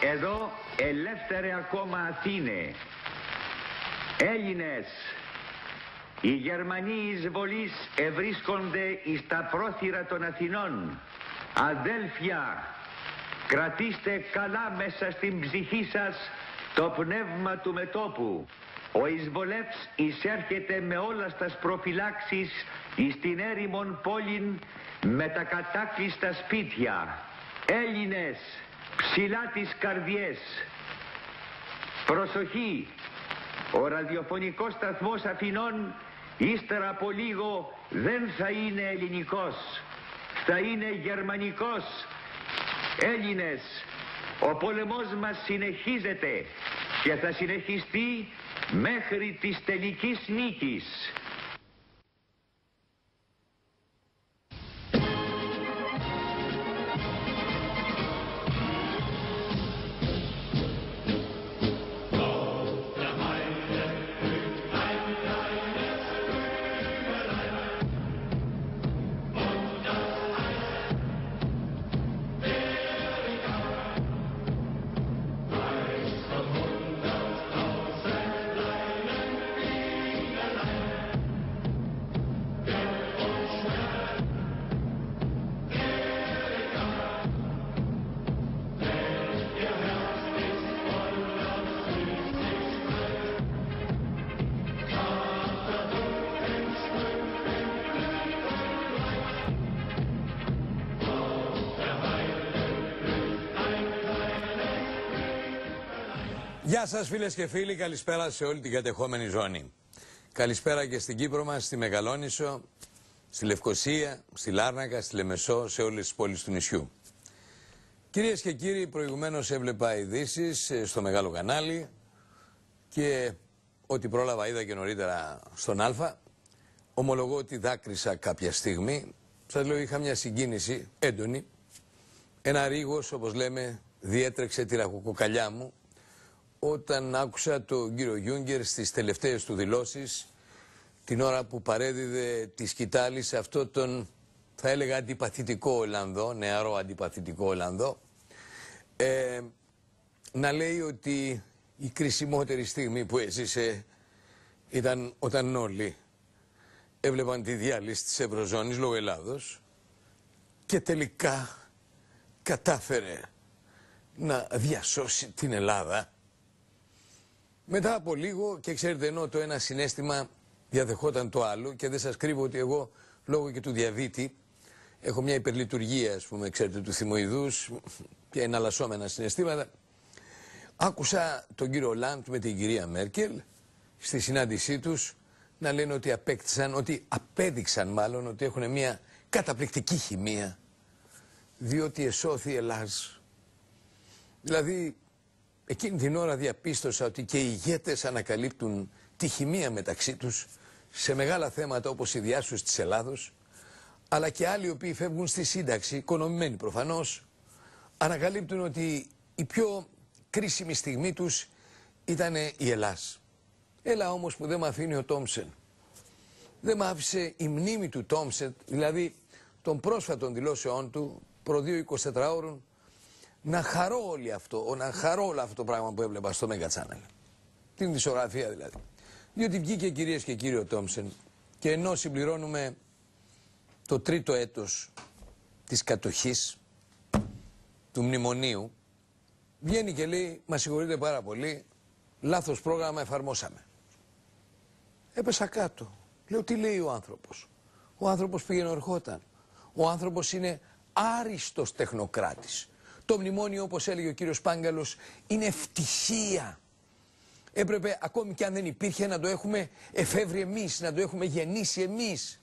εδώ ελεύθερε ακόμα Αθήνε. Έλληνες, οι Γερμανοί εισβολείς ευρίσκονται εις τα πρόθυρα των Αθηνών. Αδέλφια, κρατήστε καλά μέσα στην ψυχή σας το πνεύμα του μετόπου. Ο εισβολεύς εισέρχεται με όλας στα προφυλάξεις εις την έρημον πόλην με τα κατάκλειστα σπίτια. Έλληνες, ψηλά τις καρδιές. Προσοχή, ο ραδιοφωνικός σταθμός Αθηνών ύστερα από λίγο δεν θα είναι ελληνικός, θα είναι γερμανικός. Έλληνες, ο πόλεμός μας συνεχίζεται και θα συνεχιστεί μέχρι της τελικής νίκης. Γεια σας φίλες και φίλοι, καλησπέρα σε όλη την κατεχόμενη ζώνη. Καλησπέρα και στην Κύπρο μας, στη Μεγαλόνισο, στη Λευκοσία, στη Λάρνακα, στη Λεμεσό, σε όλες τις πόλεις του νησιού. Κυρίες και κύριοι, προηγουμένως έβλεπα ειδήσεις ε, στο μεγάλο κανάλι και ό,τι πρόλαβα είδα και νωρίτερα στον Α. Ομολογώ ότι δάκρυσα κάποια στιγμή. Σας λέω είχα μια συγκίνηση έντονη. Ένα ρίγος, όπως λέμε, διέτρεξε τη ραχοκοκαλιά μου όταν άκουσα τον κύριο Γιούγκερ στις τελευταίες του δηλώσεις την ώρα που παρέδιδε τη σκητάλη σε αυτό τον θα έλεγα αντιπαθητικό Ολλανδό, νεαρό αντιπαθητικό Ολλανδό ε, να λέει ότι η κρισιμότερη στιγμή που έζησε ήταν όταν όλοι έβλεπαν τη διάλυση της Ευρωζώνης λόγω Ελλάδος και τελικά κατάφερε να διασώσει την Ελλάδα μετά από λίγο και ξέρετε ενώ το ένα συνέστημα διαδεχόταν το άλλο και δεν σας κρύβω ότι εγώ λόγω και του διαβήτη έχω μια υπερλειτουργία ας πούμε ξέρετε του θυμοειδούς και εναλλασσόμενα συναισθήματα άκουσα τον κύριο Λάντ με την κυρία Μέρκελ στη συνάντησή τους να λένε ότι απέκτησαν, ότι απέδειξαν μάλλον ότι έχουν μια καταπληκτική χημεία διότι εσώθη Ελλάς. Δηλαδή Εκείνη την ώρα διαπίστωσα ότι και οι ηγέτες ανακαλύπτουν τη χημεία μεταξύ τους σε μεγάλα θέματα όπως η διάσωση της Ελλάδος, αλλά και άλλοι οι οποίοι φεύγουν στη σύνταξη, οικονομημένοι προφανώς, ανακαλύπτουν ότι η πιο κρίσιμη στιγμή τους ήταν η Ελλάς. Έλα όμως που δεν με αφήνει ο Τόμσεν. Δεν με άφησε η μνήμη του Τόμσεν, δηλαδή των πρόσφατων δηλώσεών του, προ 2-24 ώρων, να χαρώ όλο αυτό, να χαρώ όλο αυτό το πράγμα που έβλεπα στο Mega Channel. Την δισογραφία δηλαδή. Διότι βγήκε κυρίες και κύριοι ο Τόμσεν και ενώ συμπληρώνουμε το τρίτο έτος της κατοχής του μνημονίου βγαίνει και λέει, μα συγχωρείτε πάρα πολύ, λάθος πρόγραμμα εφαρμόσαμε. Έπεσα κάτω. Λέω τι λέει ο άνθρωπος; Ο άνθρωπος πήγαινε ορχόταν. Ο άνθρωπος είναι άριστος τεχνοκράτης. Το μνημόνιο, όπως έλεγε ο κύριος Πάγκαλος, είναι ευτυχία. Έπρεπε ακόμη και αν δεν υπήρχε να το έχουμε εφεύρει εμείς, να το έχουμε γεννήσει εμείς.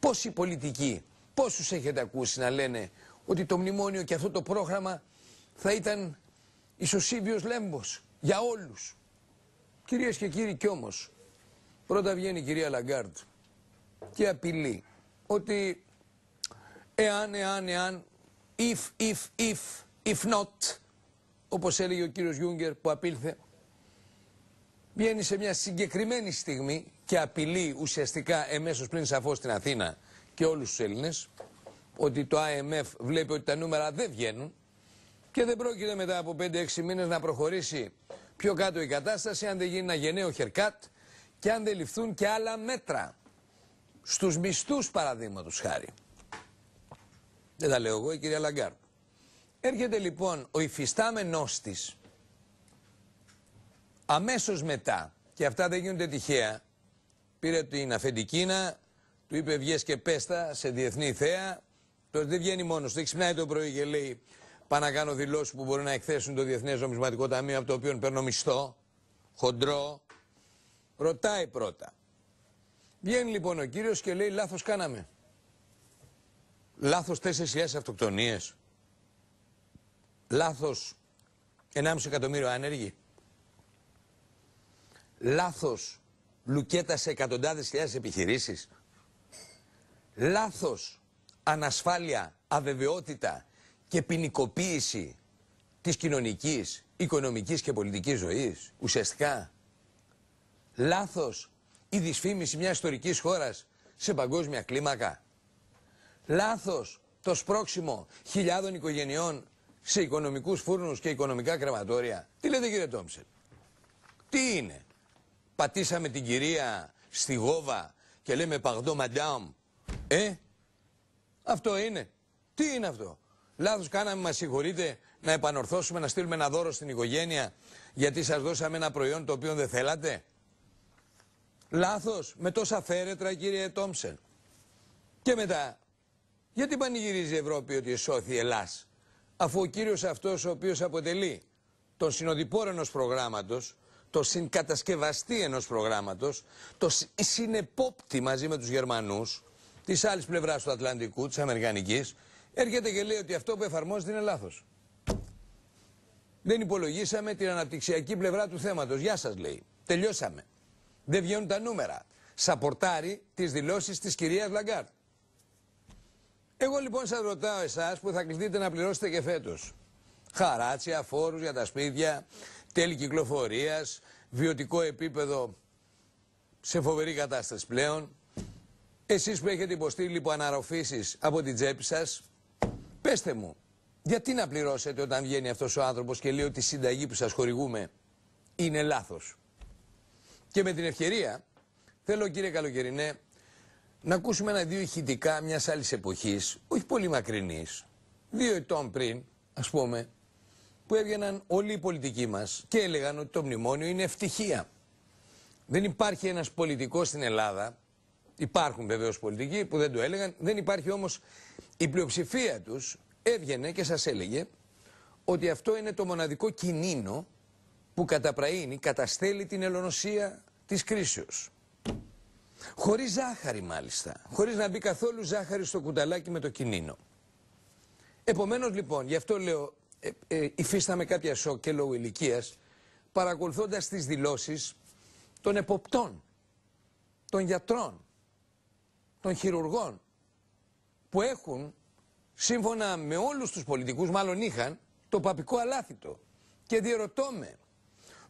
Πόσοι πολιτικοί, πόσους έχετε ακούσει να λένε ότι το μνημόνιο και αυτό το πρόγραμμα θα ήταν η σωσίβιος λέμβος για όλους. Κυρίες και κύριοι κι όμως, πρώτα βγαίνει η κυρία Λαγκάρντ και απειλεί ότι εάν, εάν, εάν if, if, if, if not, όπως έλεγε ο κύριος Γιούγκερ που απήλθε, βγαίνει σε μια συγκεκριμένη στιγμή και απειλεί ουσιαστικά εμμέσως πλην σαφώς στην Αθήνα και όλους τους Έλληνες, ότι το IMF βλέπει ότι τα νούμερα δεν βγαίνουν Και δεν πρόκειται μετά από 5-6 μήνες να προχωρήσει πιο κάτω η κατάσταση αν δεν γίνει ένα γενναίο haircut και αν δεν ληφθούν και άλλα μέτρα. Στους μισθούς παραδείγματος χάρη. Δεν τα λέω εγώ, η κυρία Λαγκάρντ. Έρχεται λοιπόν ο υφιστάμενός της αμέσως μετά, και αυτά δεν γίνονται τυχαία, πήρε την αφεντικίνα, του είπε βγες και πέστα σε διεθνή θέα, τώρα δεν βγαίνει μόνος του, ξυπνάει το πρωί και λέει πάω να κάνω δηλώσεις που μπορεί να εκθέσουν το Διεθνές Νομισματικό Ταμείο από το οποίο παίρνω μισθό, χοντρό, ρωτάει πρώτα. Βγαίνει λοιπόν ο κύριος και λέει λάθος κάναμε. Λάθος 4.000 αυτοκτονίες. Λάθος 1,5 εκατομμύριο άνεργοι. Λάθος λουκέτα σε εκατοντάδες χιλιάδες επιχειρήσεις. Λάθος ανασφάλεια, αβεβαιότητα και ποινικοποίηση της κοινωνικής, οικονομικής και πολιτικής ζωής. Ουσιαστικά. Λάθος η δυσφήμιση μιας ιστορικής χώρας σε παγκόσμια κλίμακα. Λάθος το σπρώξιμο χιλιάδων οικογενειών σε οικονομικούς φούρνους και οικονομικά κρεματόρια. Τι λέτε κύριε Τόμψελ. Τι είναι; Πατήσαμε την κυρία στη Γόβα και λέμε παγδό μαντάμ. Ε, αυτό είναι. Τι είναι αυτό; Λάθος κάναμε, μας συγχωρείτε, να επανορθώσουμε, να στείλουμε ένα δώρο στην οικογένεια γιατί σας δώσαμε ένα προϊόν το οποίο δεν θέλατε; Λάθος, με τόσα φέρετρα κύριε Τόμψελ. Και μετά, γιατί πανηγυρίζει η Ευρώπη ότι εσώθη Ελλάς, αφού ο κύριος αυτός ο οποίος αποτελεί τον συνοδοιπόρο ενός προγράμματος, το συγκατασκευαστή ενός προγράμματος, το συνεπόπτη μαζί με τους Γερμανούς, της άλλης πλευράς του Ατλαντικού, της Αμερικανικής, έρχεται και λέει ότι αυτό που εφαρμόζεται είναι λάθος. Δεν υπολογίσαμε την αναπτυξιακή πλευρά του θέματος. Γεια σας λέει. Τελειώσαμε. Δεν βγαίνουν τα νούμερα. Σαπορτάρει τις δηλώσεις της κυρίας Λαγκάρντ. Εγώ λοιπόν σας ρωτάω εσάς που θα κληθείτε να πληρώσετε και φέτος. Χαράτσια, φόρους για τα σπίτια, τέλη κυκλοφορίας, βιωτικό επίπεδο σε φοβερή κατάσταση πλέον. Εσείς που έχετε υποστεί αναρροφήσεις από την τσέπη σας, πέστε μου, γιατί να πληρώσετε όταν βγαίνει αυτός ο άνθρωπος και λέει ότι η συνταγή που σας χορηγούμε είναι λάθος. Και με την ευκαιρία θέλω κύριε Καλοκαιρινέ να ακούσουμε ένα-δύο ηχητικά μιας άλλης εποχής, όχι πολύ μακρινής, δύο ετών πριν, ας πούμε, που έβγαιναν όλοι οι πολιτικοί μας και έλεγαν ότι το μνημόνιο είναι ευτυχία. Δεν υπάρχει ένας πολιτικός στην Ελλάδα, υπάρχουν βεβαίως πολιτικοί που δεν το έλεγαν, δεν υπάρχει όμως η πλειοψηφία τους έβγαινε και σας έλεγε ότι αυτό είναι το μοναδικό κινήνο που καταπραίνει, καταστέλει την ελονοσία της κρίσεως. Χωρίς ζάχαρη μάλιστα, χωρίς να μπει καθόλου ζάχαρη στο κουταλάκι με το κινήνο. Επομένως λοιπόν, γι' αυτό λέω, ε, ε, υφίσταμε κάποια σοκ και λόγω ηλικίας, παρακολουθώντας τις δηλώσεις των εποπτών, των γιατρών, των χειρουργών, που έχουν, σύμφωνα με όλους τους πολιτικούς, μάλλον είχαν, το παπικό αλάθητο. Και διερωτώ με,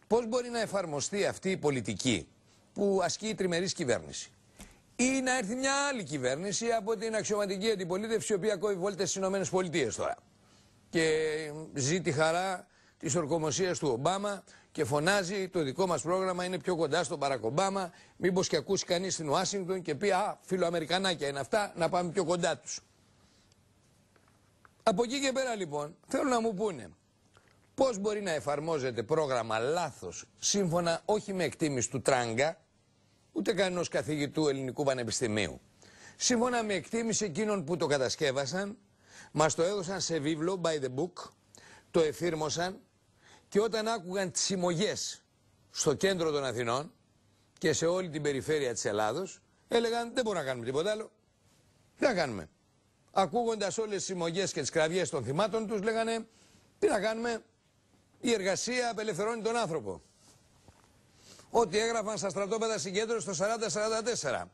πώς μπορεί να εφαρμοστεί αυτή η πολιτική που ασκεί η τριμερής κυβέρνηση. Ή να έρθει μια άλλη κυβέρνηση από την αξιωματική αντιπολίτευση, η οποία κόβει βόλτες στις ΗΠΑ τώρα και ζει τη χαρά της ορκομοσίας του Ομπάμα και φωνάζει το δικό μας πρόγραμμα είναι πιο κοντά στον Παρακ Ομπάμα μήπως και ακούσει κανείς στην Ουάσιγκτον και πει α φιλοαμερικανάκια είναι αυτά να πάμε πιο κοντά τους. Από εκεί και πέρα λοιπόν θέλω να μου πούνε πώς μπορεί να εφαρμόζεται πρόγραμμα λάθος σύμφωνα όχι με εκτίμηση του Τράγκα ούτε κανένας καθηγητού ελληνικού πανεπιστημίου. Σύμφωνα με εκτίμηση εκείνων που το κατασκεύασαν μας το έδωσαν σε βίβλο, by the book, το εφήρμοσαν και όταν άκουγαν τις συμμογές στο κέντρο των Αθηνών και σε όλη την περιφέρεια της Ελλάδος, έλεγαν δεν μπορούμε να κάνουμε τίποτα άλλο. Τι να κάνουμε. Ακούγοντας όλες τις συμμογές και τις κραυγές των θυμάτων τους, λέγανε τι να κάνουμε, η εργασία απελευθερώνει τον άνθρωπο. Ό,τι έγραφαν στα στρατόπεδα συγκέντρωση το 40-44.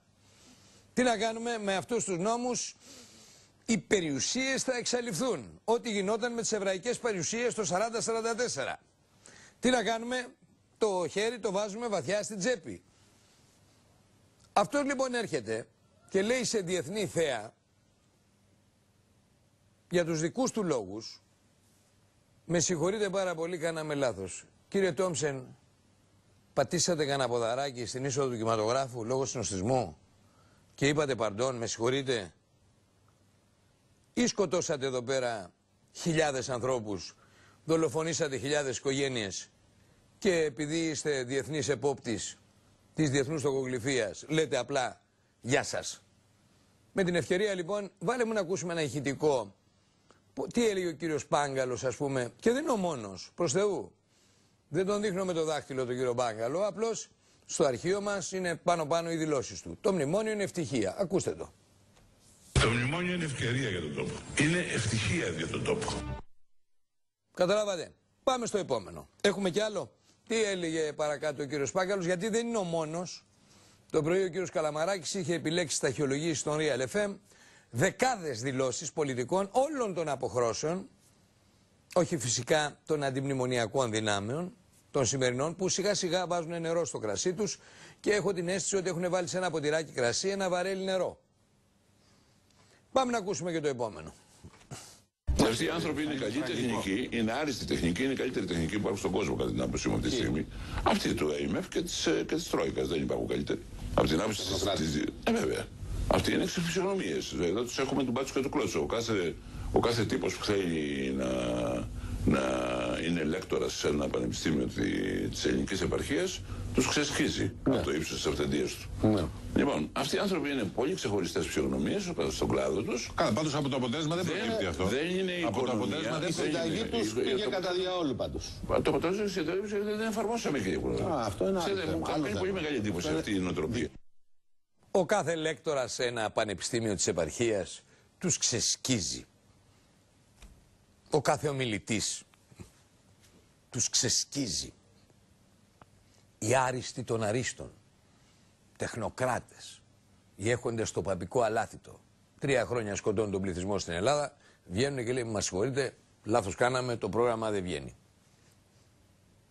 Τι να κάνουμε με αυτούς τους νόμους; Οι περιουσίες θα εξαλειφθούν. Ό,τι γινόταν με τις εβραϊκές περιουσίες το 40-44. Τι να κάνουμε, το χέρι το βάζουμε βαθιά στην τσέπη. Αυτός λοιπόν έρχεται και λέει σε διεθνή θέα για τους δικούς του λόγους Με συγχωρείτε πάρα πολύ, κάναμε λάθος. Κύριε Τόμψεν, πατήσατε κανένα ποδαράκι στην είσοδο του κινηματογράφου λόγω συνοστισμού; Και είπατε παρντών, με συγχωρείτε. Ή σκοτώσατε εδώ πέρα χιλιάδες ανθρώπους, δολοφονήσατε χιλιάδες οικογένειες και επειδή είστε διεθνής επόπτης της διεθνούς τοκογλυφίας, λέτε απλά γεια σας. Με την ευκαιρία λοιπόν, βάλε μου να ακούσουμε ένα ηχητικό. Τι έλεγε ο κύριος Πάγκαλος ας πούμε, και δεν είναι ο μόνος, προς Θεού. Δεν τον δείχνω με το δάχτυλο τον κύριο Πάγκαλο, απλώς στο αρχείο μας είναι πάνω πάνω οι δηλώσεις του. Το μνημόνιο είναι ευτυχία. Ακούστε το. Το μνημόνιο είναι ευκαιρία για τον τόπο. Είναι ευτυχία για τον τόπο. Καταλάβατε. Πάμε στο επόμενο. Έχουμε κι άλλο. Τι έλεγε παρακάτω ο κύριος Πάγκαλος, γιατί δεν είναι ο μόνος. Το πρωί ο κύριος Καλαμαράκης είχε επιλέξει σταχυολογίες στον Real FM δεκάδες δηλώσεις πολιτικών όλων των αποχρώσεων, όχι φυσικά των αντιμνημονιακών δυνάμεων, των σημερινών, που σιγά σιγά βάζουν νερό στο κρασί τους και έχω την αίσθηση ότι έχουν βάλει σε ένα ποτηράκι κρασί ένα βαρέλι νερό. Πάμε να ακούσουμε και το επόμενο. Αυτοί οι άνθρωποι είναι καλή τεχνική, είναι άριστη τεχνική, είναι η καλύτερη τεχνική που υπάρχουν στον κόσμο κατά την άποψή μου αυτή τη στιγμή. Αυτή του IMF και της της Τρόικας δεν υπάρχουν καλύτεροι. Από την άποψη τη. Ε, βέβαια. Αυτοί είναι εξεφυσιονομίε. Εδώ τους έχουμε του μπάτσου και του κλώτσου. Ο κάθε, ο κάθε τύπος που θέλει να, να είναι λέκτορας σε ένα πανεπιστήμιο τη ελληνικής επαρχίας τους ξεσχίζει ναι. από το ύψος της αυθεντίας του. Ναι. Λοιπόν, αυτοί οι άνθρωποι είναι πολύ ξεχωριστές φυσιογνωμίε στον κλάδο τους. Καλά, πάντως από το αποτέλεσμα δεν προκύπτει αυτό. Δεν είναι η Από το αποτέλεσμα δεν Η συνταγή τους πήγε κατά διαόλου πάντως. Το αποτέλεσμα τη συνταγή δεν εφαρμόσαμε και Αυτό είναι άλλο. Μου κάνει πολύ μεγάλη εντύπωση αυτή η νοοτροπία. Ο κάθε λέκτορας σε ένα πανεπιστήμιο της επαρχίας τους ξεσκίζει. Ο κάθε ομιλητής τους ξεσκίζει οι άριστοι των αρίστων, τεχνοκράτες, οι έχοντες στο παπικό αλάθητο. Τρία χρόνια σκοτώνουν τον πληθυσμό στην Ελλάδα, βγαίνουν και λέει μας συγχωρείτε, λάθος κάναμε, το πρόγραμμα δεν βγαίνει.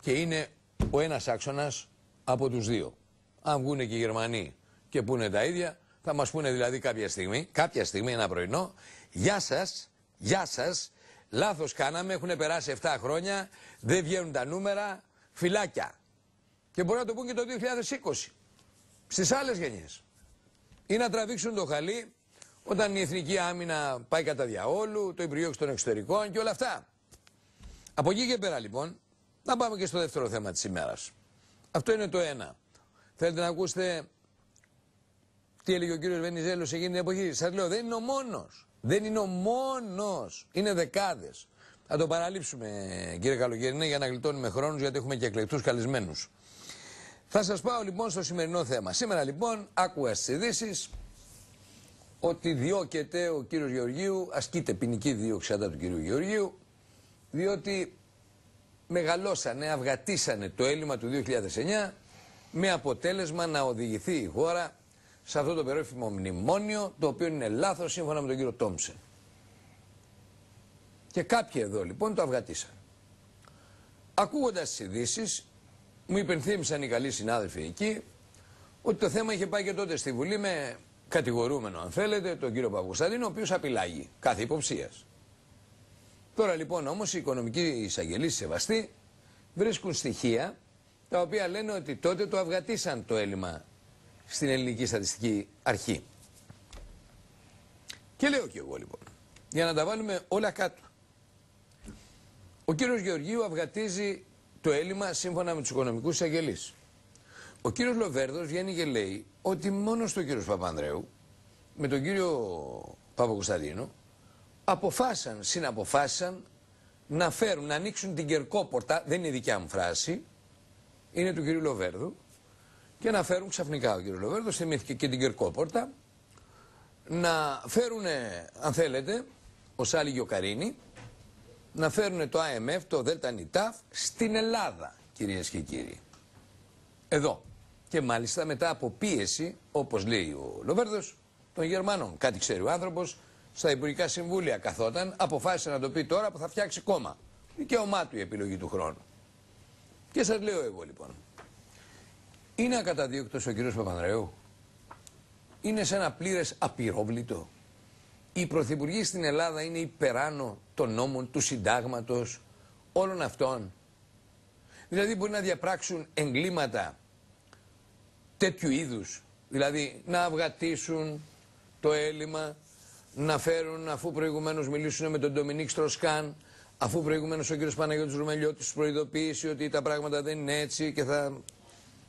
Και είναι ο ένας άξονας από τους δύο. Αν βγουν και οι Γερμανοί και πούνε τα ίδια, θα μας πούνε δηλαδή κάποια στιγμή, κάποια στιγμή ένα πρωινό, γεια σας, γεια σας, λάθος κάναμε, έχουν περάσει 7 χρόνια, δεν βγαίνουν τα νούμερα, φυλάκια. Και μπορεί να το πούν και το 2020. Στις άλλες γενιές. Ή να τραβήξουν το χαλί όταν η εθνική άμυνα πάει κατά διαόλου, το Υπουργείο των Εξωτερικών και όλα αυτά. Από εκεί και πέρα λοιπόν, να πάμε και στο δεύτερο θέμα της ημέρας. Αυτό είναι το ένα. Θέλετε να ακούσετε τι έλεγε ο κύριος Βενιζέλος εκείνη την εποχή; Σας λέω δεν είναι ο μόνος. Δεν είναι ο μόνος. Είναι δεκάδες. Θα το παραλείψουμε κύριε Καλογερινέ για να γλιτώνουμε χρόνους γιατί έχουμε και εκλεκτούς καλεσμένους. Θα σας πάω λοιπόν στο σημερινό θέμα. Σήμερα λοιπόν άκουγα στις ειδήσεις ότι διώκεται ο κύριος Γεωργίου, ασκείται ποινική δίωξη κατά του κύριου Γεωργίου, διότι μεγαλώσανε, αυγατήσανε το έλλειμμα του 2009 με αποτέλεσμα να οδηγηθεί η χώρα σε αυτό το περίφημο μνημόνιο, το οποίο είναι λάθος σύμφωνα με τον κύριο Τόμψεν. Και κάποιοι εδώ λοιπόν το αυγατήσαν. Ακούγοντας τις ειδήσεις, μου υπενθύμησαν οι καλοί συνάδελφοι εκεί ότι το θέμα είχε πάει και τότε στη Βουλή με κατηγορούμενο, αν θέλετε, τον κύριο Παπουσταντίνο, ο οποίος απειλάγει κάθε υποψίας. Τώρα λοιπόν όμως οι οικονομικοί εισαγγελείς σεβαστοί βρίσκουν στοιχεία τα οποία λένε ότι τότε το αυγατήσαν το έλλειμμα στην ελληνική στατιστική αρχή. Και λέω και εγώ λοιπόν, για να τα βάλουμε όλα κάτω. Ο κύριος Γεωργίου αυγατίζει το έλλειμμα σύμφωνα με τους οικονομικούς εισαγγελείς. Ο κύριος Λοβέρδος βγαίνει και λέει ότι μόνο στο κύριο Παπανδρέου με τον κύριο Παπακοσταντίνο αποφάσισαν, συναποφάσισαν να φέρουν, να ανοίξουν την κερκόπορτα, δεν είναι η δικιά μου φράση, είναι του κύριου Λοβέρδου, και να φέρουν ξαφνικά ο κύριος Λοβέρδος, θυμήθηκε και την κερκόπορτα, να φέρουν, αν θέλετε, ο Σάλη Γιοκαρίνη, να φέρουν το IMF, το ΔΝΤ στην Ελλάδα, κυρίες και κύριοι. Εδώ. Και μάλιστα μετά από πίεση, όπως λέει ο Λοβέρδος, των Γερμανών. Κάτι ξέρει ο άνθρωπος, στα Υπουργικά Συμβούλια καθόταν, αποφάσισε να το πει τώρα που θα φτιάξει κόμμα. Δικαίωμά του η επιλογή του χρόνου. Και σας λέω εγώ λοιπόν. Είναι ακαταδίωκτος ο κύριος Παπανδρέου; Είναι σε ένα πλήρες απειρόβλητο; Οι πρωθυπουργοί στην Ελλάδα είναι υπεράνω των νόμων του συντάγματος. όλων αυτών; Δηλαδή μπορεί να διαπράξουν εγκλήματα τέτοιου είδους; Δηλαδή να αυγατήσουν το έλλειμμα, να φέρουν αφού προηγουμένως μιλήσουν με τον Ντομινίκ Στροσκάν, αφού προηγουμένως ο κ. Παναγιώτης Ρουμελιώτης προειδοποιήσει ότι τα πράγματα δεν είναι έτσι και θα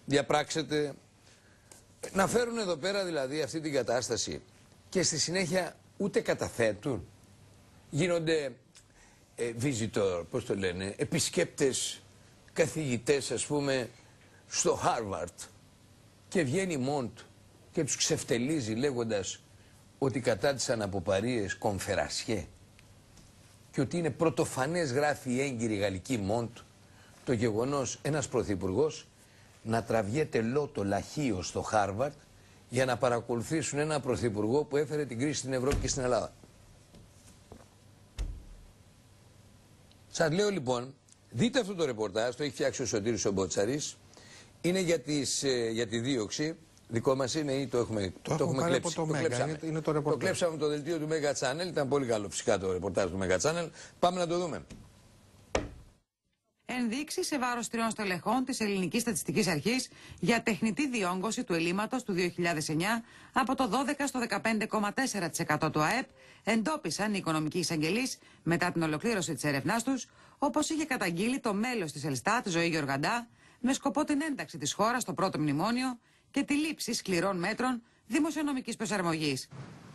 διαπράξετε. Να φέρουν εδώ πέρα δηλαδή αυτή την κατάσταση και στη συνέχεια ούτε καταθέτουν. Γίνονται ε, visitor, πώς το λένε, επισκέπτες, καθηγητές ας πούμε στο Harvard και βγαίνει Μοντ και τους ξεφτελίζει λέγοντας ότι κατάτησαν από παρείες κομφερασιέ και ότι είναι πρωτοφανές γράφει η έγκυρη γαλλική Μοντ το γεγονός ένας πρωθυπουργός να τραβιέται λότο λαχείο στο Χάρβαρτ για να παρακολουθήσουν ένα πρωθυπουργό που έφερε την κρίση στην Ευρώπη και στην Ελλάδα. Σας λέω λοιπόν, δείτε αυτό το ρεπορτάζ, το έχει φτιάξει ο Σωτήρης ο Μποτσαρής, είναι για, τις, ε, για τη δίωξη, δικό μας είναι ή το έχουμε, το, το έχουμε κλέψει. Το, το, κλέψαμε. Είναι το, το κλέψαμε το δελτίο του Mega Channel, ήταν πολύ καλό φυσικά το ρεπορτάζ του Mega Channel. Πάμε να το δούμε ενδείξει σε βάρος τριών στελεχών της Ελληνικής Στατιστικής Αρχής για τεχνητή διόγκωση του ελλείμματος του 2009 από το 12% στο 15,4% του ΑΕΠ εντόπισαν οι οικονομικοί εισαγγελείς μετά την ολοκλήρωση της έρευνάς τους, όπως είχε καταγγείλει το μέλος της Ελστάτ, Ζωή Γεωργαντά, με σκοπό την ένταξη της χώρας στο πρώτο μνημόνιο και τη λήψη σκληρών μέτρων δημοσιονομικής προσαρμογής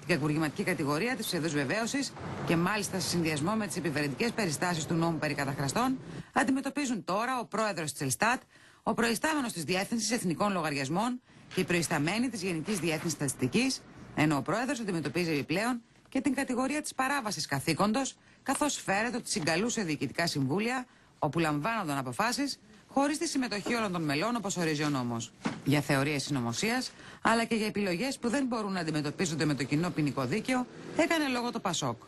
την κακουργηματική κατηγορία της ψευδούς βεβαίωσης και μάλιστα σε συνδυασμό με τις επιβαρυντικές περιστάσεις του νόμου περί καταχραστών, αντιμετωπίζουν τώρα ο πρόεδρος της Ελστάτ, ο προϊστάμενος της Διεύθυνσης Εθνικών Λογαριασμών και η προϊσταμένη της Γενικής Διεύθυνσης Στατιστικής, ενώ ο πρόεδρος αντιμετωπίζει επιπλέον και την κατηγορία της παράβασης καθήκοντος, καθώς φέρεται ότι συγκαλούσε διοικητικά συμβούλια όπου λαμβάνονταν αποφάσεις χωρίς τη συμμετοχή όλων των μελών όπως ορίζει ο νόμος. Για θεωρίες συνωμοσίας, αλλά και για επιλογές που δεν μπορούν να αντιμετωπίζονται με το κοινό ποινικό δίκαιο, έκανε λόγο το Πασόκ.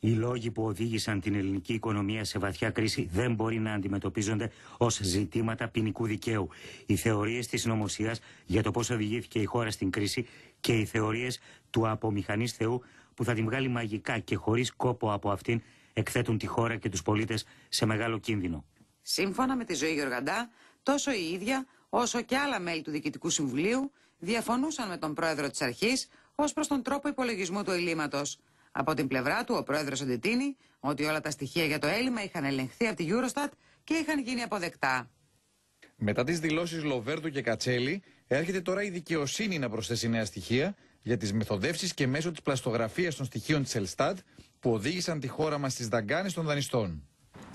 Οι λόγοι που οδήγησαν την ελληνική οικονομία σε βαθιά κρίση δεν μπορεί να αντιμετωπίζονται ως ζητήματα ποινικού δικαίου. Οι θεωρίες της συνωμοσίας για το πώς οδηγήθηκε η χώρα στην κρίση και οι θεωρίες του απομηχανής Θεού που θα την βγάλει μαγικά και χωρίς κόπο από αυτήν εκθέτουν τη χώρα και τους πολίτες σε μεγάλο κίνδυνο. Σύμφωνα με τη ζωή Γεωργαντά, τόσο η ίδια όσο και άλλα μέλη του Διοικητικού Συμβουλίου διαφωνούσαν με τον πρόεδρο της αρχής ως προς τον τρόπο υπολογισμού του ελλείμματος. Από την πλευρά του, ο πρόεδρος αντιτείνει ότι όλα τα στοιχεία για το έλλειμμα είχαν ελεγχθεί από τη Eurostat και είχαν γίνει αποδεκτά. Μετά τις δηλώσεις Λοβέρτου και Κατσέλη, έρχεται τώρα η δικαιοσύνη να προσθέσει νέα στοιχεία για τις μεθοδεύσεις και μέσω της πλαστογραφίας των στοιχείων της Ελστάτ που οδήγησαν τη χώρα μας στις δαγκάνες των δανειστών.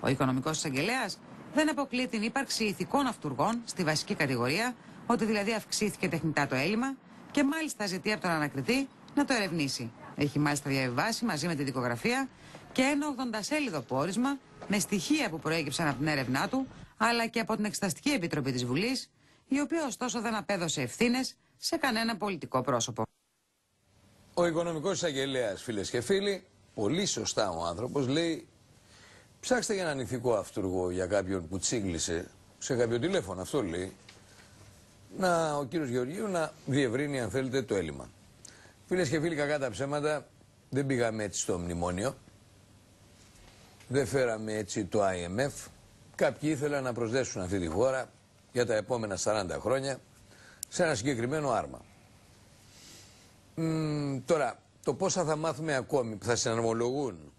Ο οικονομικός εισαγγελέας δεν αποκλεί την ύπαρξη ηθικών αυτούργων στη βασική κατηγορία, ότι δηλαδή αυξήθηκε τεχνητά το έλλειμμα και μάλιστα ζητεί από τον ανακριτή να το ερευνήσει. Έχει μάλιστα διαβιβάσει μαζί με την δικογραφία και ένα 80 σέλιδο πόρισμα με στοιχεία που προέκυψαν από την έρευνά του, αλλά και από την Εξεταστική Επιτροπή της Βουλής, η οποία ωστόσο δεν απέδωσε ευθύνες σε κανένα πολιτικό πρόσωπο. Ο οικονομικός εισαγγελέας, φίλες και φίλοι, πολύ σωστά ο άνθρωπος λέει Ψάξτε για έναν ηθικό αυτούργο για κάποιον που τσίγκλισε σε κάποιο τηλέφωνο, αυτό λέει, να, ο κύριος Γεωργίου να διευρύνει αν θέλετε το έλλειμμα. Φίλες και φίλοι κακά τα ψέματα, δεν πήγαμε έτσι στο μνημόνιο, δεν φέραμε έτσι το IMF, κάποιοι ήθελαν να προσδέσουν αυτή τη χώρα για τα επόμενα 40 χρόνια σε ένα συγκεκριμένο άρμα. τώρα, το πόσα θα μάθουμε ακόμη που θα συναρμολογούν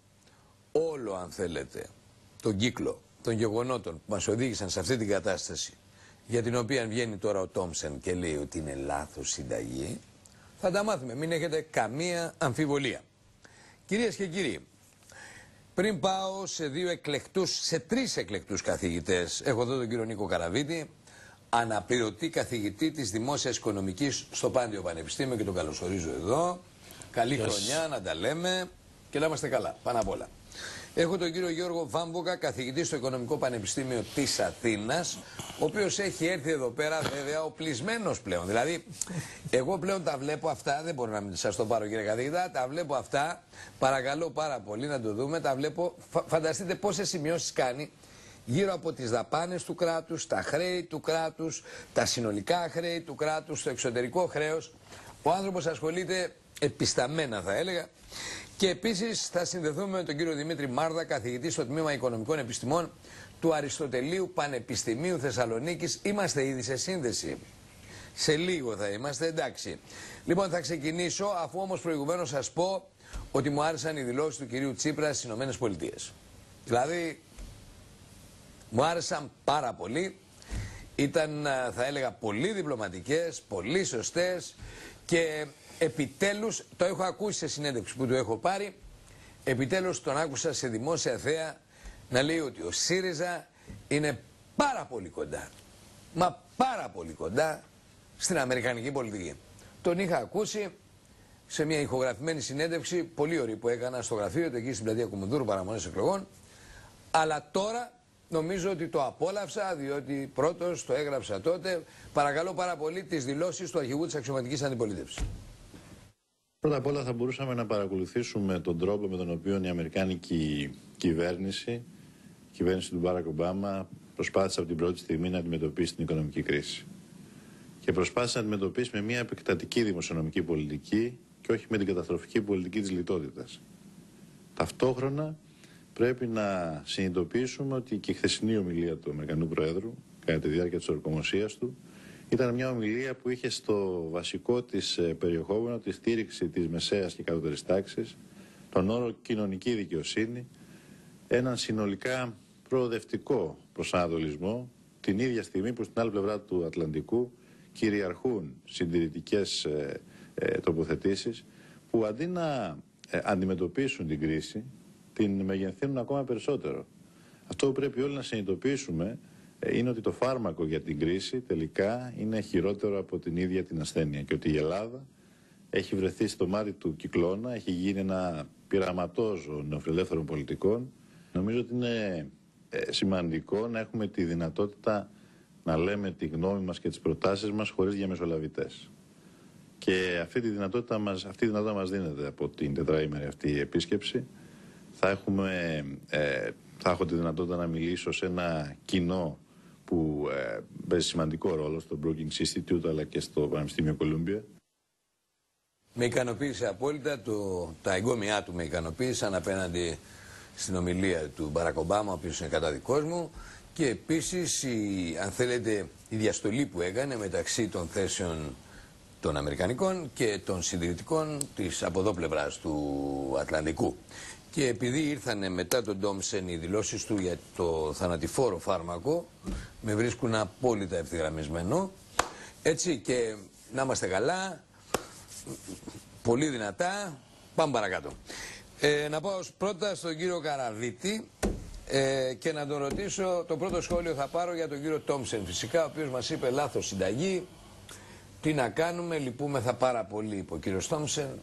όλο αν θέλετε τον κύκλο των γεγονότων που μας οδήγησαν σε αυτή την κατάσταση για την οποία βγαίνει τώρα ο Τόμσεν και λέει ότι είναι λάθος συνταγή θα τα μάθουμε, μην έχετε καμία αμφιβολία. Κυρίες και κύριοι, πριν πάω σε δύο εκλεκτούς, σε τρεις εκλεκτούς καθηγητές, έχω εδώ τον κύριο Νίκο Καραβίτη, αναπληρωτή καθηγητή της Δημόσιας Οικονομικής στο Πάντιο Πανεπιστήμιο και τον καλωσορίζω εδώ. Καλή χρονιά να τα λέμε και να είμαστε καλά, πάνω απ' όλα. Έχω τον κύριο Γιώργο Βάμβοκα, καθηγητή στο Οικονομικό Πανεπιστήμιο της Αθήνας, ο οποίος έχει έρθει εδώ πέρα βέβαια οπλισμένος πλέον. Δηλαδή, εγώ πλέον τα βλέπω αυτά, δεν μπορώ να μην σας το πάρω κύριε καθηγητά, τα βλέπω αυτά. Παρακαλώ πάρα πολύ να το δούμε. Τα βλέπω. Φανταστείτε πόσες σημειώσεις κάνει γύρω από τις δαπάνες του κράτους, τα χρέη του κράτους, τα συνολικά χρέη του κράτους, το εξωτερικό χρέος. Ο άνθρωπος ασχολείται επισταμένα θα έλεγα. Και επίσης θα συνδεθούμε με τον κύριο Δημήτρη Μάρδα, καθηγητή στο Τμήμα Οικονομικών Επιστημών του Αριστοτελείου Πανεπιστημίου Θεσσαλονίκης. Είμαστε ήδη σε σύνδεση. Σε λίγο θα είμαστε, εντάξει. Λοιπόν, θα ξεκινήσω, αφού όμως προηγουμένως σας πω ότι μου άρεσαν οι δηλώσεις του κυρίου Τσίπρα στις Ηνωμένες Πολιτείες. Δηλαδή, μου άρεσαν πάρα πολύ. Ήταν, θα έλεγα, πολύ διπλωματικές, πολύ σωστές και επιτέλους, το έχω ακούσει σε συνέντευξη που του έχω πάρει, επιτέλους τον άκουσα σε δημόσια θέα να λέει ότι ο ΣΥΡΙΖΑ είναι πάρα πολύ κοντά, μα πάρα πολύ κοντά στην Αμερικανική πολιτική. Τον είχα ακούσει σε μια ηχογραφημένη συνέντευξη, πολύ ωραία που έκανα στο γραφείο του εκεί στην πλατεία Κουμουνδούρου παραμονές εκλογών, αλλά τώρα νομίζω ότι το απόλαυσα διότι πρώτος το έγραψα τότε. Παρακαλώ πάρα πολύ τις δηλώσεις του αρχηγού της αξιωματικής αντιπολίτευσης. Πρώτα απ' όλα θα μπορούσαμε να παρακολουθήσουμε τον τρόπο με τον οποίο η Αμερικάνικη κυβέρνηση, η κυβέρνηση του Μπάρακ Ομπάμα, προσπάθησε από την πρώτη στιγμή να αντιμετωπίσει την οικονομική κρίση. Και προσπάθησε να αντιμετωπίσει με μια επεκτατική δημοσιονομική πολιτική και όχι με την καταστροφική πολιτική της λιτότητας. Ταυτόχρονα πρέπει να συνειδητοποιήσουμε ότι και η χθεσινή ομιλία του Αμερικανού Προέδρου, κατά τη διάρκεια της ορκομοσίας του, ήταν μια ομιλία που είχε στο βασικό της ε, περιεχόμενο τη στήριξη της μεσαίας και κατώτερης τάξης, τον όρο κοινωνική δικαιοσύνη, έναν συνολικά προοδευτικό προσανατολισμό, την ίδια στιγμή που στην άλλη πλευρά του Ατλαντικού κυριαρχούν συντηρητικές ε, ε, τοποθετήσεις που αντί να ε, αντιμετωπίσουν την κρίση, την μεγενθύνουν ακόμα περισσότερο. Αυτό που πρέπει όλοι να συνειδητοποιήσουμε ε, είναι ότι το φάρμακο για την κρίση τελικά είναι χειρότερο από την ίδια την ασθένεια και ότι η Ελλάδα έχει βρεθεί στο μάτι του κυκλώνα, έχει γίνει ένα πειραματόζω νεοφιλελεύθερων πολιτικών. Νομίζω ότι είναι ε, σημαντικό να έχουμε τη δυνατότητα να λέμε τη γνώμη μας και τις προτάσεις μας χωρίς διαμεσολαβητές. Και αυτή τη δυνατότητα μας, αυτή τη δυνατότητα μας δίνεται από την τετραήμερη αυτή η επίσκεψη. Θα, έχουμε, ε, θα έχω τη δυνατότητα να μιλήσω σε ένα κοινό που ε, παίζει σημαντικό ρόλο στο Brookings Institute αλλά και στο Πανεπιστήμιο Κολούμπια. Με ικανοποίησε απόλυτα, το, τα εγκόμια του με ικανοποίησαν απέναντι στην ομιλία του Μπαρακ Ομπάμα, ο οποίος είναι κατά δικός μου και επίσης, η, αν θέλετε, η διαστολή που έκανε μεταξύ των θέσεων των Αμερικανικών και των συντηρητικών της από εδώ πλευράς του Ατλαντικού. Και επειδή ήρθαν μετά τον Ντόμσεν οι δηλώσεις του για το θανατηφόρο φάρμακο, με βρίσκουν απόλυτα ευθυγραμμισμένο. Έτσι και να είμαστε καλά, πολύ δυνατά, πάμε παρακάτω. Ε, να πάω πρώτα στον κύριο Καραβίτη ε, και να τον ρωτήσω, το πρώτο σχόλιο θα πάρω για τον κύριο Τόμσεν φυσικά, ο οποίος μας είπε λάθος συνταγή, τι να κάνουμε, λυπούμεθα πάρα πολύ, είπε ο κύριος Τόμσεν.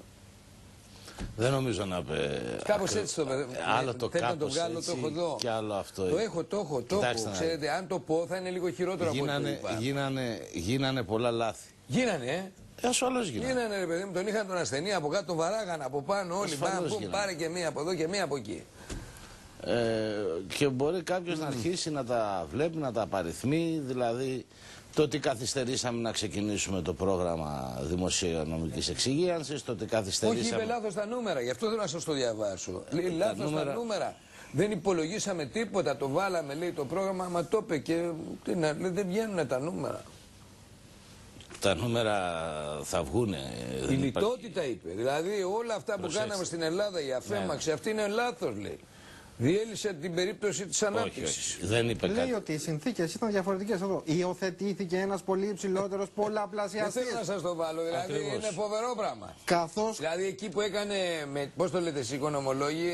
Δεν νομίζω να πει. Κάπως έτσι το παιδί. Άλλο το κάπω το βγάλω, το έχω εδώ. Και άλλο αυτό. Το έχω, το έχω, το έχω. Ξέρετε, αν το πω θα είναι λίγο χειρότερο γίνανε, από ό,τι γίνανε, γίνανε πολλά λάθη. Γίνανε, ε; Ασφαλώ γίνανε. Γίνανε, ρε παιδί μου, τον είχαν τον ασθενή από κάτω, τον βαράγαν από πάνω όλοι. Πάνε, πάρε και μία από εδώ και μία από εκεί. Ε, και μπορεί κάποιος να αρχίσει να τα βλέπει, να τα απαριθμεί, δηλαδή το ότι καθυστερήσαμε να ξεκινήσουμε το πρόγραμμα δημοσιονομικής εξυγίανσης, το ότι καθυστερήσαμε. Όχι, είπε λάθος τα νούμερα, γι' αυτό θέλω να σας το διαβάσω. Λέει λάθος τα, νούμερα... τα νούμερα. Δεν υπολογίσαμε τίποτα, το βάλαμε, λέει το πρόγραμμα, μα το είπε και τι να, λέει, δεν βγαίνουν τα νούμερα. Τα νούμερα θα βγούνε. Η λιτότητα είπε. Δηλαδή όλα αυτά που κάναμε στην Ελλάδα, η αφέμαξη, ναι. αυτή είναι λάθος, λέει διέλυσε την περίπτωση της ανάπτυξης. Δεν είπε Λέει κάτι. ότι οι συνθήκες ήταν διαφορετικές εδώ. Υιοθετήθηκε ένας πολύ υψηλότερος πολλαπλασιαστής. Δεν θέλω να σας το βάλω, δηλαδή Ακριβώς. είναι φοβερό πράγμα. Καθώ. Δηλαδή εκεί που έκανε, πώς το λέτε εσείς, οικονομολόγοι,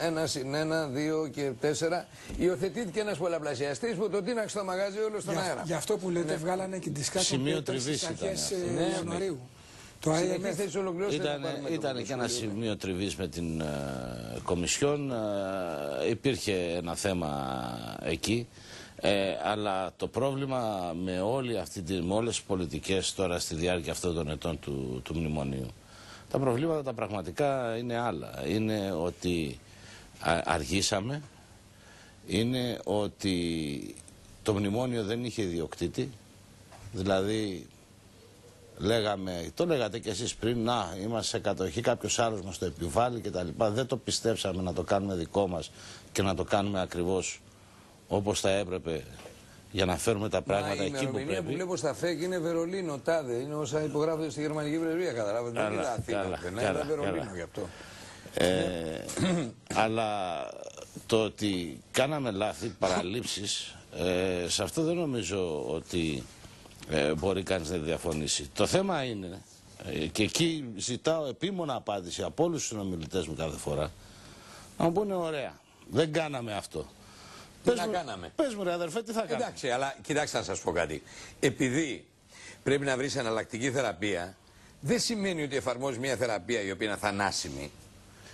ε, ένα συν ένα, δύο και τέσσερα, υιοθετήθηκε ένας πολλαπλασιαστής που το τίναξε στο μαγάζι όλο στον για, αέρα. Γι' αυτό που λέτε, ναι. βγάλανε και τη σκάφη Σημείο τριβής ήταν. Ναι, Ιανουαρίου. Το IMF ήταν, ήταν και ένα σημείο τριβής με την uh, Κομισιόν. Uh, υπήρχε ένα θέμα εκεί. Ε, αλλά το πρόβλημα με, όλη αυτή τη, με όλες τις πολιτικές τώρα στη διάρκεια αυτών των ετών του, του μνημονίου τα προβλήματα τα πραγματικά είναι άλλα. Είναι ότι αργήσαμε, είναι ότι το μνημόνιο δεν είχε ιδιοκτήτη, δηλαδή λέγαμε, το λέγατε κι εσείς πριν, να είμαστε σε κατοχή, κάποιος άλλος μας το επιβάλλει κτλ. Δεν το πιστέψαμε να το κάνουμε δικό μας και να το κάνουμε ακριβώς όπως θα έπρεπε για να φέρουμε τα πράγματα Μα, εκεί που πρέπει. Η που βλέπω στα ΦΕΚ είναι Βερολίνο, τάδε. Είναι όσα υπογράφονται στη Γερμανική Πρεσβεία. Καταλάβατε. Δεν είναι Αθήνα. Καλά, ναι, καλά, Βερολίνο γι' αυτό. Ε, αλλά το ότι κάναμε λάθη, παραλήψεις, ε, σε αυτό δεν νομίζω ότι ε, μπορεί κανείς να διαφωνήσει. Το θέμα είναι, ε, και εκεί ζητάω επίμονα απάντηση από όλους τους συνομιλητές μου κάθε φορά, να μου πούνε ωραία, δεν κάναμε αυτό. Τι πες να μου, κάναμε; Πες μου ρε αδερφέ, τι θα κάναμε; Εντάξει, αλλά κοιτάξτε να σας πω κάτι. Επειδή πρέπει να βρεις εναλλακτική θεραπεία, δεν σημαίνει ότι εφαρμόζεις μια θεραπεία η οποία είναι θανάσιμη.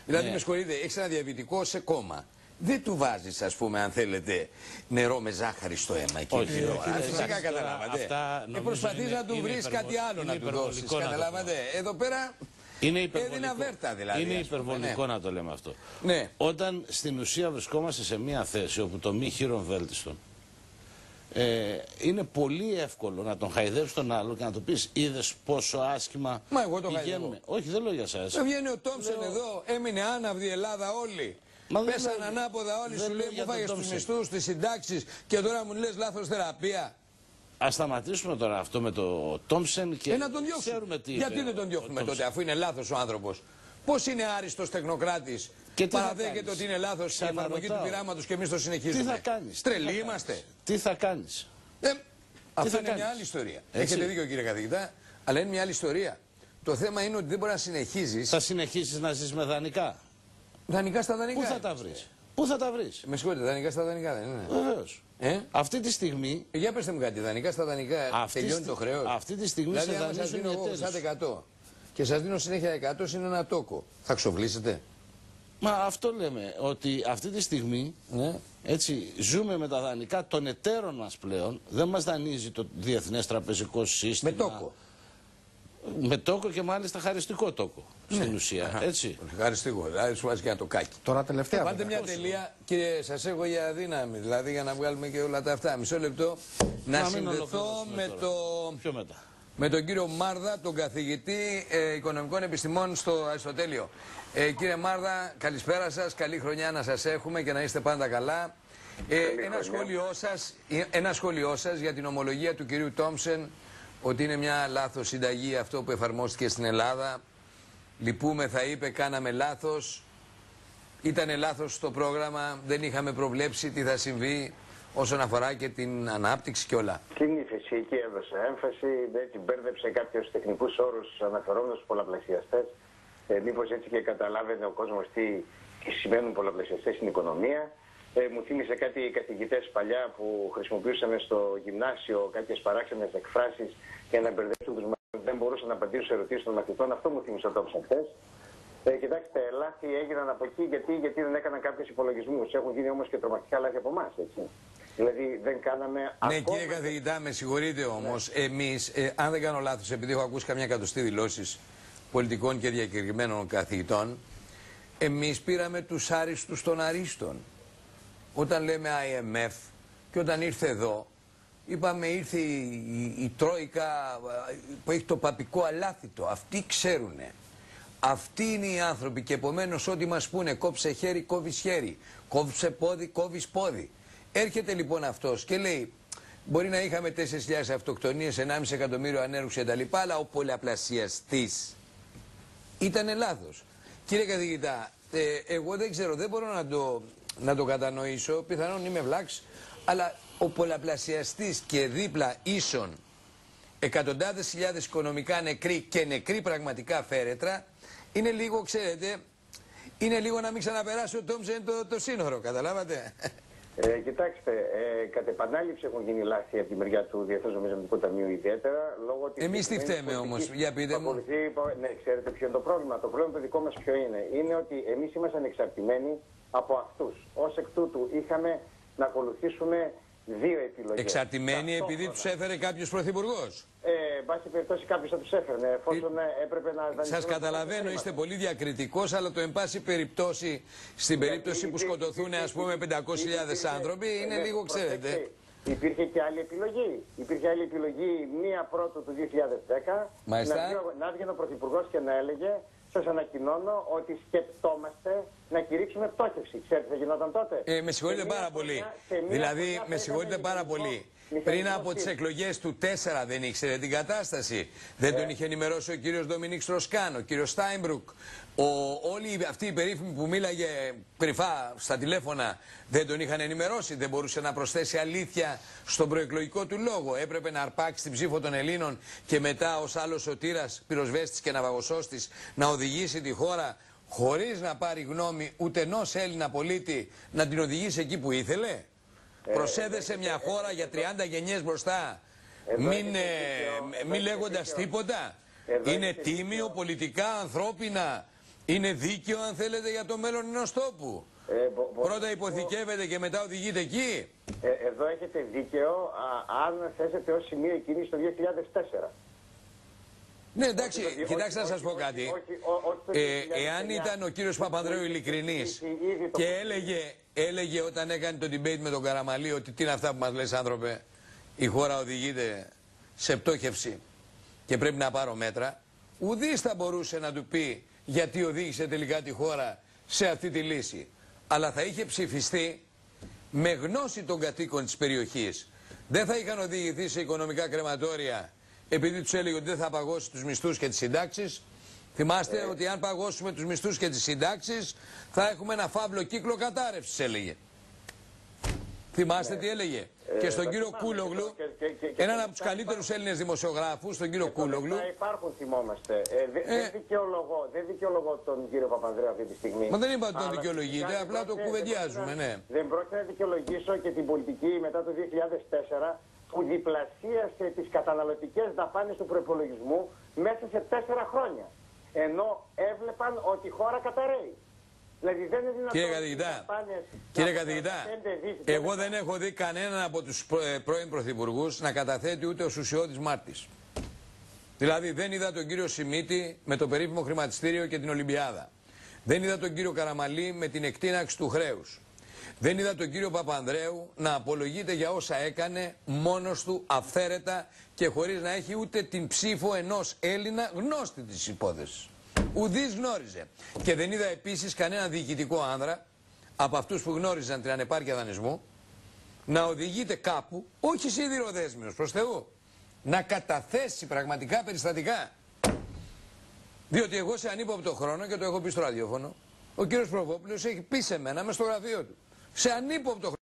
Δηλαδή, ναι. με συγχωρείτε, έχεις ένα διαβητικό σε κόμμα. Δεν του βάζεις, ας πούμε, αν θέλετε, νερό με ζάχαρη στο αίμα. Εκεί όχι, όχι. Φυσικά καταλάβατε. Και προσπαθείς να του βρεις κάτι άλλο να του δώσεις. Καταλάβατε. Εδώ πέρα είναι υπερβολικό, βέρτα, δηλαδή, είναι υπερβολικό ναι. να το λέμε αυτό. Ναι. Όταν στην ουσία βρισκόμαστε σε μια θέση όπου το μη χείρον βέλτιστον ε, είναι πολύ εύκολο να τον χαϊδεύσει τον άλλο και να του πεις: Είδες πόσο άσχημα Μα εγώ το πηγαίνουμε. Όχι, δεν λέω για εσάς. Δεν βγαίνει ο Τόμψεν λέω... εδώ, έμεινε άναυδη η Ελλάδα όλοι. Μα Πέσαν λέω... ανάποδα όλοι, σου λέει που φάγες τους μισθούς, τις συντάξεις και τώρα μου λες λάθος θεραπεία. Α σταματήσουμε τώρα αυτό με το Τόμψεν και. Ε, να τον διώξουμε. Τι Γιατί δεν τον διώχνουμε τότε, αφού είναι λάθος ο άνθρωπος. Πώς είναι άριστος τεχνοκράτης και παραδέχεται ότι είναι λάθος η εφαρμογή του πειράματος και εμείς το συνεχίζουμε. Τι θα κάνεις; Τρελοί είμαστε. Τι θα κάνεις; Ε, αυτή είναι μια άλλη ιστορία. Έτσι. Έχετε δίκιο κύριε καθηγητά, αλλά είναι μια άλλη ιστορία. Το θέμα είναι ότι δεν μπορεί να συνεχίζεις. Θα συνεχίσεις να ζεις με δανεικά. Δανεικά στα δανεικά. Πού θα τα βρεις; Πού θα τα βρεις; Με συγχωρείτε, δανεικά στα δανεικά δεν είναι. Βεβαίως. Ε; Αυτή τη στιγμή. Ε, για πετε μου κάτι, δανεικά στα δανεικά αυτή τελειώνει το χρέος. Αυτή τη στιγμή δηλαδή, σε δανείζουν οι 100 και σας δίνω συνέχεια 100 είναι ένα τόκο. Θα ξοβλήσετε; Μα αυτό λέμε, ότι αυτή τη στιγμή ναι. έτσι, ζούμε με τα δανεικά των εταίρων μας πλέον. Δεν μας δανείζει το Διεθνές Τραπεζικό Σύστημα. Με τόκο. Με τόκο και μάλιστα χαριστικό τόκο. Ναι. Στην ουσία. Έτσι. Χαριστικό. Δηλαδή σου βάζει και ένα τοκάκι. Τώρα τελευταία. Πάτε μια τελεία και σας έχω για δύναμη. Δηλαδή για να βγάλουμε και όλα τα αυτά. Μισό λεπτό. Να, να συνδεθώ με το. Πιο μετά με τον κύριο Μάρδα, τον καθηγητή ε, Οικονομικών Επιστημών στο Αριστοτέλειο. Ε, κύριε Μάρδα, καλησπέρα σας, καλή χρονιά να σας έχουμε και να είστε πάντα καλά. Ε, ένα, σχόλιο σας, ε, ένα σχόλιο σας για την ομολογία του κυρίου Τόμσεν ότι είναι μια λάθος συνταγή αυτό που εφαρμόστηκε στην Ελλάδα. Λυπούμε, θα είπε, κάναμε λάθος. Ήτανε λάθος το πρόγραμμα, δεν είχαμε προβλέψει τι θα συμβεί όσον αφορά και την ανάπτυξη και όλα. Την ύφεση εκεί έδωσε έμφαση, έτσι μπέρδεψε κάποιου τεχνικούς όρους αναφερόμενο στου πολλαπλασιαστές. Ε, Μήπως έτσι και καταλάβαινε ο κόσμος τι, τι σημαίνουν πολλαπλασιαστές στην οικονομία. Ε, μου θύμισε κάτι οι καθηγητές παλιά που χρησιμοποιούσαν στο γυμνάσιο κάποιες παράξενες εκφράσεις για να μπερδέψουν τους μαθητές. Δεν μπορούσαν να απαντήσουν σε ερωτήσεις των μαθητών. Αυτό μου θύμισε ο τόπο χθες. Ε, κοιτάξτε, λάθη έγιναν από εκεί γιατί, γιατί δεν έκαναν κάποιους υπολογισμούς. Έχουν γίνει όμως και τρομακτικά λάθη από εμάς. Δηλαδή δεν κάναμε Ναι, ακόμα... κύριε καθηγητά, με συγχωρείτε όμως. Ναι. Εμείς, ε, αν δεν κάνω λάθος, επειδή έχω ακούσει καμιά εκατοστή δηλώσεις πολιτικών και διακεκριμένων καθηγητών, εμείς πήραμε τους άριστους των αρίστων. Όταν λέμε IMF και όταν ήρθε εδώ, είπαμε ήρθε η, η, Τρόικα ε, που έχει το παπικό αλάθητο. Αυτοί ξέρουνε. Αυτοί είναι οι άνθρωποι και επομένως ό,τι μας πούνε κόψε χέρι, κόβεις χέρι. Κόψε πόδι, κόβεις πόδι. Έρχεται λοιπόν αυτός και λέει: Μπορεί να είχαμε 4.000 αυτοκτονίες, 1,5 εκατομμύριο ανέργους κτλ. Αλλά ο πολλαπλασιαστής ήταν λάθος. Κύριε καθηγητά, ε, εγώ δεν ξέρω, δεν μπορώ να το, να το κατανοήσω. Πιθανόν είμαι βλάξ, αλλά ο πολλαπλασιαστής και δίπλα ίσον εκατοντάδες χιλιάδες οικονομικά νεκροί και νεκροί πραγματικά φέρετρα είναι λίγο, ξέρετε, είναι λίγο να μην ξαναπεράσει ο Τόμψεν το, το σύνορο, καταλάβατε; Ε, κοιτάξτε, ε, κατ' επανάληψη έχουν γίνει λάθη από τη μεριά του Διεθνούς Νομισματικού Ταμείου ιδιαίτερα. Λόγω Εμείς τι φταίμε όμως, για πείτε μου. ναι, ξέρετε ποιο είναι το πρόβλημα. Το πρόβλημα το δικό μας ποιο είναι; Είναι ότι εμείς ήμασταν εξαρτημένοι από αυτούς. Ω εκ τούτου είχαμε να ακολουθήσουμε δύο επιλογές. Εξαρτημένοι επειδή τους έφερε κάποιος πρωθυπουργός. Ε, εν πάση περιπτώσει κάποιος θα τους έφερνε, εφόσον ε, έπρεπε να Σας καταλαβαίνω, είστε πολύ διακριτικός, αλλά το εν πάση περιπτώσει, στην περίπτωση που σκοτωθούν ας πούμε 500.000 άνθρωποι, είναι λίγο, ξέρετε. Υπήρχε και άλλη επιλογή. Υπήρχε άλλη επιλογή μία πρώτου του 2010. Μάλιστα. Να, βγει ο- να βγει ο Πρωθυπουργός και να έλεγε Σας ανακοινώνω ότι σκεπτόμαστε να κηρύξουμε πτώχευση. Ξέρετε τι θα γινόταν τότε. Ε, με συγχωρείτε Σε μία πάρα πολύ. χρονιά- σε μία Δηλαδή, χρονιά με θα συγχωρείτε ήταν πάρα μηχανισμό- πολύ. Πριν μηχανισμός από τι τις. εκλογές του 4 δεν ήξερε την κατάσταση. Δεν τον είχε ενημερώσει ο κύριος Ντομινίκ Στρος-Καν, ο κύριος Στάινμπρουκ. Ο, όλοι αυτοί οι περίφημοι που μίλαγε κρυφά στα τηλέφωνα δεν τον είχαν ενημερώσει. Δεν μπορούσε να προσθέσει αλήθεια στον προεκλογικό του λόγο. Έπρεπε να αρπάξει την ψήφο των Ελλήνων και μετά ως άλλος σωτήρας, πυροσβέστης και ναυαγοσώστης να οδηγήσει τη χώρα χωρίς να πάρει γνώμη ούτε ενός Έλληνα πολίτη να την οδηγήσει εκεί που ήθελε. Προσέδεσε μια χώρα για 30 γενιές μπροστά. Εδώ Μην, έχετε ε, δίκιο, εδώ μην έχετε λέγοντας δίκιο. τίποτα. Εδώ Είναι έχετε τίμιο, πολιτικά, ανθρώπινα. Είναι δίκαιο αν θέλετε για το μέλλον ενός τόπου. Ε, μπο- μπο- Πρώτα υποθηκεύεται και μετά οδηγείται εκεί. Ε, εδώ έχετε δίκαιο α, αν θέσετε ως σημείο κίνηση το 2004. Ναι, εντάξει, Όχι, κοιτάξτε να όχι, σας πω όχι, κάτι. όχι, ό- όχι το Ε, 2009. εάν ήταν ο κύριος Παπανδρέου ειλικρινής Ήδη το- και έλεγε, έλεγε όταν έκανε το debate με τον Καραμαλή ότι τι είναι αυτά που μας λες άνθρωπε, η χώρα οδηγείται σε πτώχευση και πρέπει να πάρω μέτρα, ουδής θα μπορούσε να του πει γιατί οδήγησε τελικά τη χώρα σε αυτή τη λύση. Αλλά θα είχε ψηφιστεί με γνώση των κατοίκων της περιοχής. Δεν θα είχαν οδηγηθεί σε οικονομικά κρεματόρια επειδή τους έλεγε ότι δεν θα παγώσει τους μισθούς και τις συντάξεις. Θυμάστε ότι αν παγώσουμε τους μισθούς και τις συντάξεις θα έχουμε ένα φαύλο κύκλο κατάρρευσης έλεγε. Θυμάστε τι έλεγε. και στον το κύριο θυμάμαι. Κούλογλου, Και- και- και- και- έναν και- από τους καλύτερους Έλληνες δημοσιογράφους, τον κύριο Κούλογλου, Θα υπάρχουν, θυμόμαστε. Ε, δε- Ε. Δεν δικαιολογώ, δεν δικαιολογώ τον κύριο Παπανδρέου αυτή τη στιγμή. Μα δεν είπα ότι τον Αλλά δικαιολογείτε, φυσικά απλά δεν το πρόκειται- κουβεντιάζουμε, δεν ναι. πρόκειται να- Δεν πρόκειται να δικαιολογήσω και την πολιτική μετά το 2004 που διπλασίασε τις καταναλωτικές δαπάνες του προπολογισμού μέσα σε τέσσερα χρόνια. Ενώ έβλεπαν ότι η χώρα καταραίει. Δηλαδή δεν είναι δυνατόν Κύριε οι καθηγητά, δαπάνες Κύριε να- καθηγητά, πέντε δις, εγώ δεν έχω δει κανέναν από τους προ- ε, πρώην πρωθυπουργούς να καταθέτει ούτε ως ουσιώδης μάρτης. Δηλαδή δεν είδα τον κύριο Σιμίτη με το περίφημο χρηματιστήριο και την Ολυμπιάδα. Δεν είδα τον κύριο Καραμαλή με την εκτείναξη του χρέους. Δεν είδα τον κύριο Παπανδρέου να απολογείται για όσα έκανε μόνος του αυθαίρετα και χωρίς να έχει ούτε την ψήφο ενός Έλληνα γνώστη της υπόθεσης. Ουδής γνώριζε. Και δεν είδα επίσης κανένα διοικητικό άνδρα από αυτούς που γνώριζαν την ανεπάρκεια δανεισμού να οδηγείται κάπου, όχι σιδηροδέσμιος προς Θεού, να καταθέσει πραγματικά περιστατικά. Διότι εγώ σε ανύποπτο χρόνο, και το έχω πει στο ραδιόφωνο, ο κύριος Προβόπουλος έχει πει σε μένα μες στο γραφείο του, σε ανύποπτο χρόνο.